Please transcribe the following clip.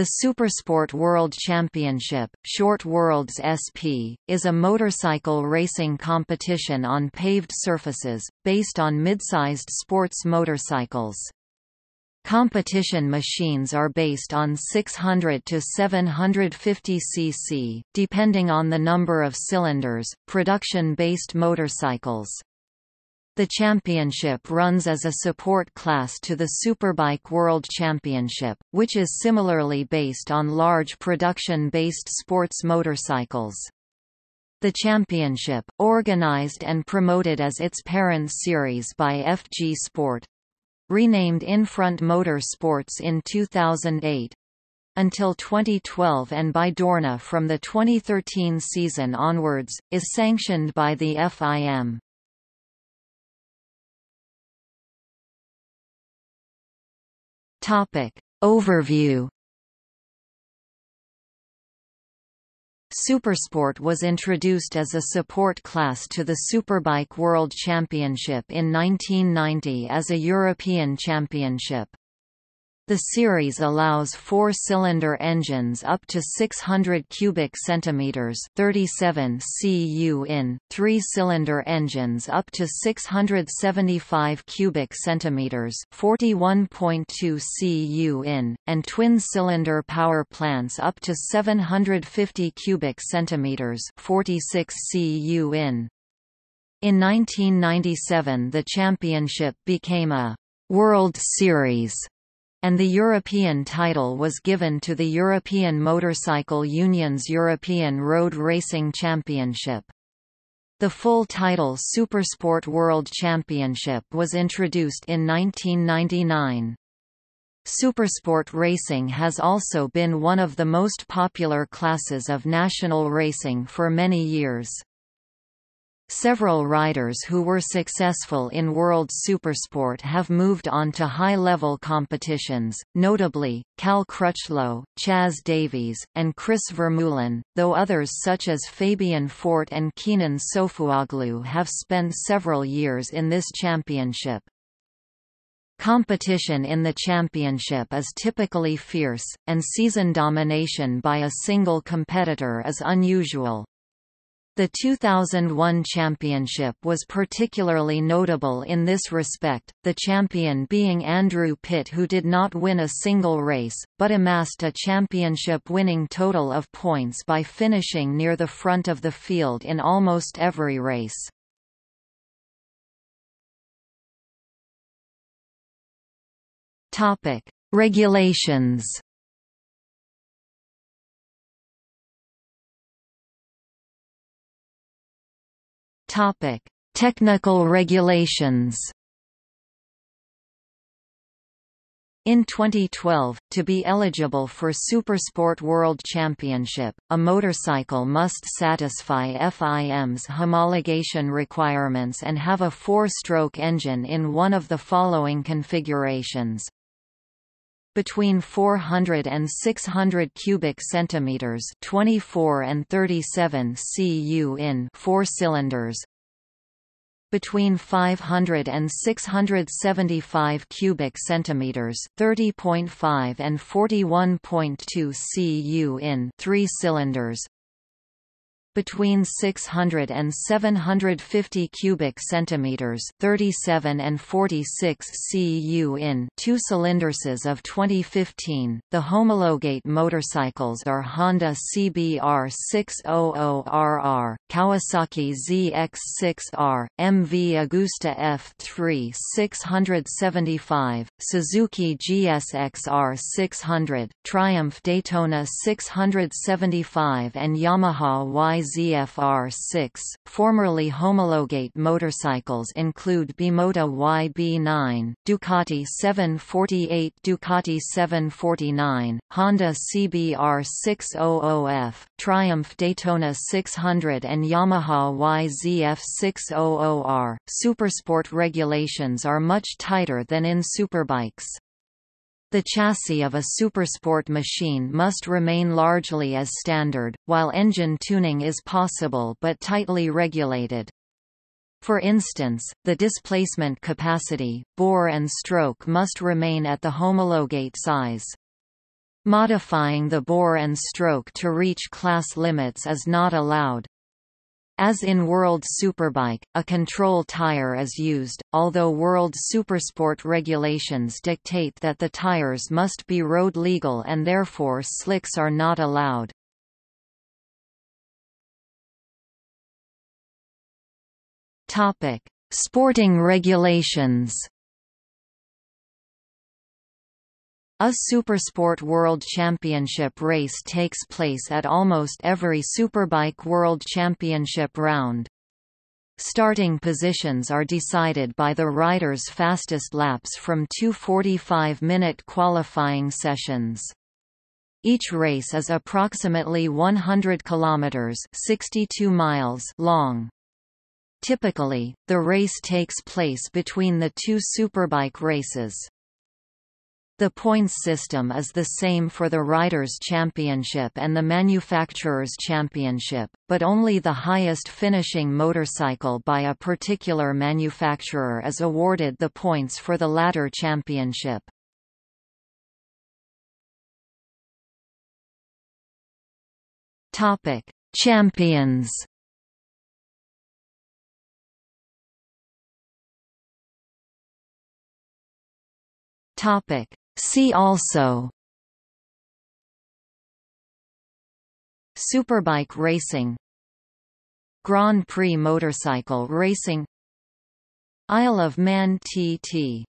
The Supersport World Championship, short WorldSSP, is a motorcycle racing competition on paved surfaces, based on mid-sized sports motorcycles. Competition machines are based on 600 to 750 cc, depending on the number of cylinders, production-based motorcycles. The championship runs as a support class to the Superbike World Championship, which is similarly based on large production-based sports motorcycles. The championship, organized and promoted as its parent series by FG Sport, renamed Infront Motor Sports in 2008, until 2012 and by Dorna from the 2013 season onwards, is sanctioned by the FIM. Topic. Overview Supersport was introduced as a support class to the Superbike World Championship in 1990 as a European championship. The series allows four-cylinder engines up to 600 cubic centimeters, 37 cu in, three-cylinder engines up to 675 cubic centimeters, 41.2 cu in, and twin-cylinder power plants up to 750 cubic centimeters, 46 cu in. In 1997 the championship became a World Series and the European title was given to the European Motorcycle Union's European Road Racing Championship. The full title Supersport World Championship was introduced in 1999. Supersport racing has also been one of the most popular classes of national racing for many years. Several riders who were successful in World Supersport have moved on to high-level competitions, notably, Cal Crutchlow, Chaz Davies, and Chris Vermeulen, though others such as Fabien Foret and Kenan Sofuoglu have spent several years in this championship. Competition in the championship is typically fierce, and season domination by a single competitor is unusual. The 2001 championship was particularly notable in this respect, the champion being Andrew Pitt who did not win a single race, but amassed a championship-winning total of points by finishing near the front of the field in almost every race. Regulations Topic: Technical regulations. In 2012, to be eligible for Supersport World Championship, a motorcycle must satisfy FIM's homologation requirements and have a four-stroke engine in one of the following configurations between 400 and 600 cubic centimeters 24 and 37 cu in four cylinders between 500 and 675 cubic centimeters 30.5 and 41.2 cu in three cylinders between 600 and 750 cubic centimeters, 37 and 46 cu in two cylinders of 2015. The homologate motorcycles are Honda CBR 600RR, Kawasaki ZX6R, MV Agusta F3 675, Suzuki GSX-R 600, Triumph Daytona 675 and Yamaha Y YZF-R6. Formerly homologate motorcycles include Bimota YB9, Ducati 748, Ducati 749, Honda CBR 600F, Triumph Daytona 600 and Yamaha YZF 600R. Supersport regulations are much tighter than in superbikes. The chassis of a supersport machine must remain largely as standard, while engine tuning is possible but tightly regulated. For instance, the displacement capacity, bore and stroke must remain at the homologate size. Modifying the bore and stroke to reach class limits is not allowed. As in World Superbike, a control tire is used, although World Supersport regulations dictate that the tires must be road legal and therefore slicks are not allowed. Sporting regulations. A Supersport World Championship race takes place at almost every Superbike World Championship round. Starting positions are decided by the rider's fastest laps from two 45-minute qualifying sessions. Each race is approximately 100 kilometers (62 miles) long. Typically, the race takes place between the two superbike races. The points system is the same for the Riders' Championship and the Manufacturers' Championship, but only the highest finishing motorcycle by a particular manufacturer is awarded the points for the latter championship. Champions Topic. See also Superbike racing Grand Prix motorcycle racing Isle of Man TT